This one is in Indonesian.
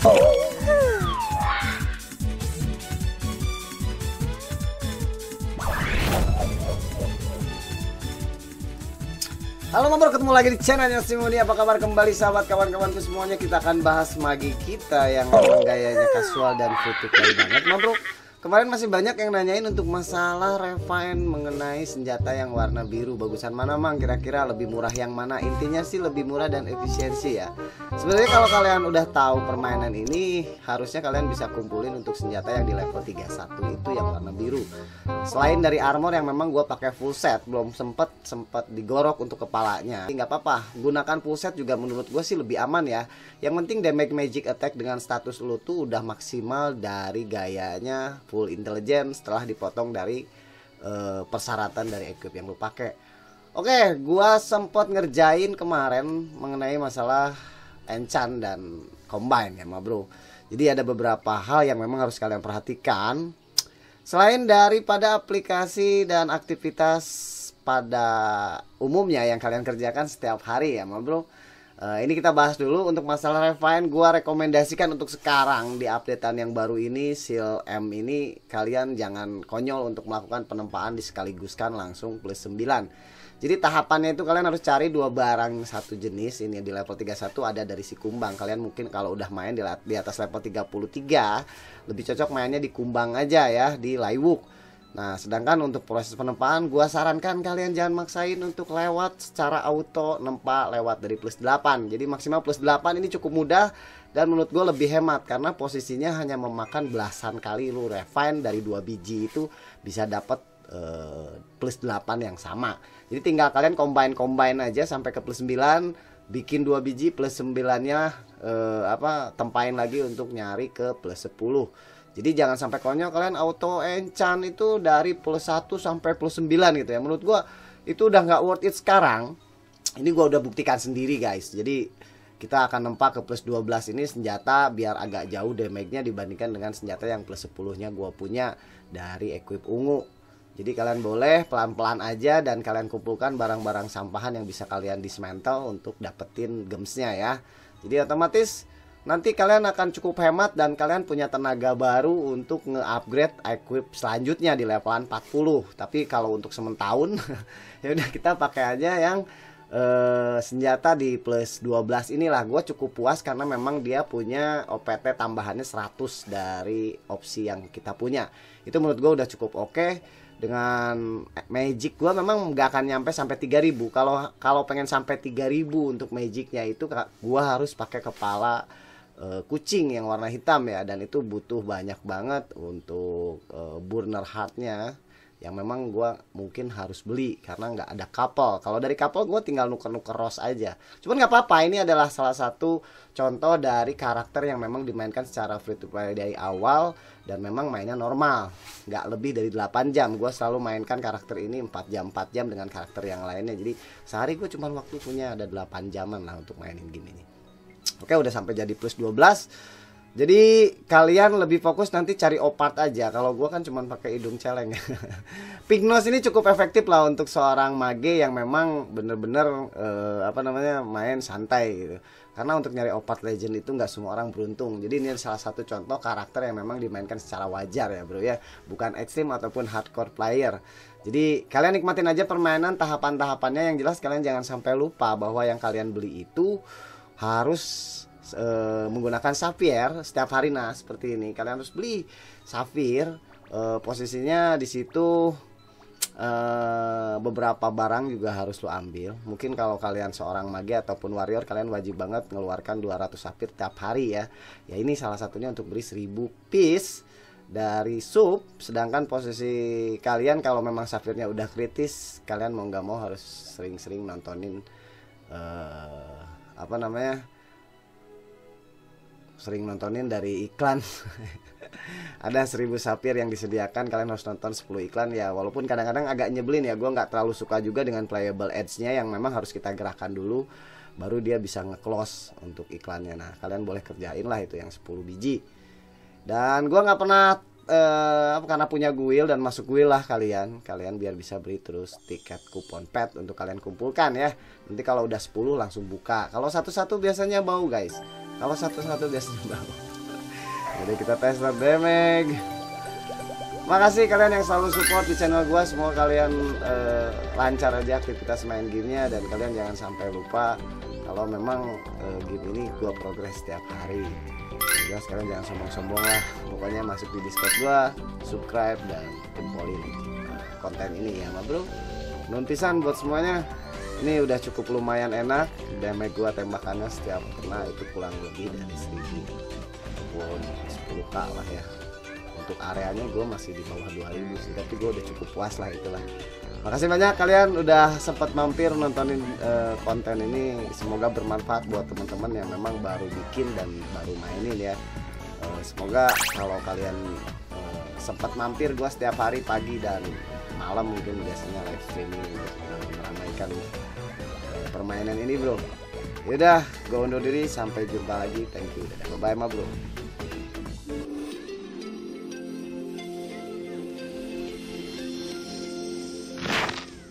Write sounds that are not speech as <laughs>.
Halo Mabro, ketemu lagi di channelnya Simoni Apa kabar kembali sahabat kawan-kawanku semuanya? Kita akan bahas magi kita yang memang gayanya kasual dan play banget Mabro Kemarin masih banyak yang nanyain untuk masalah refine mengenai senjata yang warna biru. Bagusan mana mang? Kira-kira lebih murah yang mana? Intinya sih lebih murah dan efisiensi ya. Sebenarnya kalau kalian udah tahu permainan ini Harusnya kalian bisa kumpulin untuk senjata yang di level 31 itu yang warna biru. Selain dari armor yang memang gue pakai full set Belum sempet sempet digorok untuk kepalanya. Nggak apa-apa Gunakan full set juga menurut gue sih lebih aman ya. Yang penting damage magic attack dengan status lu tuh udah maksimal dari gayanya full intelligence setelah dipotong dari uh, persyaratan dari equip yang lu pakai. Oke, gua sempat ngerjain kemarin mengenai masalah enchant dan combine ya, ma bro. Jadi ada beberapa hal yang memang harus kalian perhatikan. Selain daripada aplikasi dan aktivitas pada umumnya yang kalian kerjakan setiap hari ya, ma bro Uh, ini kita bahas dulu untuk masalah refine. Gua rekomendasikan untuk sekarang di updatean yang baru ini seal M ini kalian jangan konyol untuk melakukan penempaan disekaligus kan langsung plus 9 jadi tahapannya itu kalian harus cari dua barang satu jenis. Ini di level 31 ada dari si kumbang. Kalian mungkin kalau udah main di, di atas level 33 lebih cocok mainnya di kumbang aja ya di Laiwuk Nah, sedangkan untuk proses penempaan gua sarankan kalian jangan maksain untuk lewat secara auto nempa lewat dari plus 8. Jadi maksimal plus 8 ini cukup mudah dan menurut gue lebih hemat karena posisinya hanya memakan belasan kali lu refine dari dua biji itu bisa dapat uh, plus 8 yang sama. Jadi tinggal kalian combine-combine aja sampai ke plus 9, bikin dua biji plus 9-nya uh, apa tempain lagi untuk nyari ke plus 10 jadi jangan sampai konyol kalian auto enchant itu dari plus 1 sampai plus 9 gitu ya. Menurut gua itu udah nggak worth it sekarang. Ini gua udah buktikan sendiri guys. Jadi kita akan nempak ke plus 12 ini senjata biar agak jauh damage-nya dibandingkan dengan senjata yang plus 10-nya gua punya dari equip ungu. Jadi kalian boleh pelan-pelan aja dan kalian kumpulkan barang-barang sampahan yang bisa kalian dismantle untuk dapetin gemsnya ya. Jadi otomatis nanti kalian akan cukup hemat dan kalian punya tenaga baru untuk nge-upgrade equip selanjutnya di level 40 tapi kalau untuk sementahun <laughs> ya udah kita pakai aja yang uh, senjata di plus 12 inilah. Gue cukup puas karena memang dia punya OPT tambahannya 100 dari opsi yang kita punya. Itu menurut gue udah cukup oke. Okay dengan magic gue memang nggak akan nyampe sampai 3000 kalau kalau pengen sampai 3000 untuk magicnya itu gue harus pakai kepala uh, kucing yang warna hitam ya dan itu butuh banyak banget untuk uh, burner heartnya yang memang gue mungkin harus beli karena nggak ada couple. Kalau dari couple gue tinggal nuker-nuker ros aja. Cuman nggak apa-apa ini adalah salah satu contoh dari karakter yang memang dimainkan secara free to play dari awal dan memang mainnya normal. Nggak lebih dari 8 jam. Gue selalu mainkan karakter ini 4 jam 4 jam dengan karakter yang lainnya. Jadi sehari gue cuma waktu punya ada 8 jaman lah untuk mainin game ini Oke udah sampai jadi plus 12 jadi kalian lebih fokus nanti cari opart aja. Kalau gue kan cuma pakai hidung celeng. <laughs> Pink nose ini cukup efektif lah untuk seorang mage yang memang bener-bener uh, apa namanya main santai gitu. Karena untuk nyari opart legend itu nggak semua orang beruntung. Jadi ini salah satu contoh karakter yang memang dimainkan secara wajar ya bro ya, bukan ekstrim ataupun hardcore player. Jadi kalian nikmatin aja permainan tahapan-tahapannya yang jelas kalian jangan sampai lupa bahwa yang kalian beli itu harus e, menggunakan safir setiap hari nah seperti ini. Kalian harus beli safir e, posisinya di situ e, beberapa barang juga harus lo ambil. Mungkin kalau kalian seorang mage ataupun warrior kalian wajib banget mengeluarkan 200 safir tiap hari ya. Ya ini salah satunya untuk beli 1000 piece dari sub sedangkan posisi kalian kalau memang safirnya udah kritis kalian mau nggak mau harus sering-sering nontonin uh, apa namanya sering nontonin dari iklan. <laughs> Ada seribu sapir yang disediakan kalian harus nonton 10 iklan. Ya walaupun kadang-kadang agak nyebelin ya gue nggak terlalu suka juga dengan playable ads-nya yang memang harus kita gerakkan dulu baru dia bisa nge-close untuk iklannya. Nah kalian boleh kerjain lah itu yang 10 biji. Dan gue nggak pernah eh, karena punya guild dan masuk guild lah kalian. Kalian biar bisa beli terus tiket kupon pet untuk kalian kumpulkan ya. Nanti kalau udah 10 langsung buka. Kalau satu-satu biasanya bau guys. Kalau satu-satu biasanya bau. <laughs> Jadi kita tes damage Makasih kalian yang selalu support di channel gua. Semua kalian uh, lancar aja aktivitas main gamenya. Dan kalian jangan sampai lupa kalau memang uh, game ini gua progres setiap hari. Jelas kalian jangan sombong-sombong lah. Pokoknya masuk di Discord gua, subscribe dan jempolin uh, konten ini ya, ma bro. Nuntisan buat semuanya. Ini udah cukup lumayan enak. Damage gua tembakannya setiap kena itu kurang lebih dari 1000 ataupun 10k lah ya untuk areanya gue masih di bawah 2000 sih tapi gue udah cukup puas lah itulah makasih banyak kalian udah sempat mampir nontonin uh, konten ini semoga bermanfaat buat teman-teman yang memang baru bikin dan baru mainin ya uh, semoga kalau kalian uh, sempat mampir gue setiap hari pagi dan malam mungkin biasanya live streaming untuk meramaikan permainan ini bro Yaudah, gue undur diri. Sampai jumpa lagi. Thank you. Bye bye, ma bro.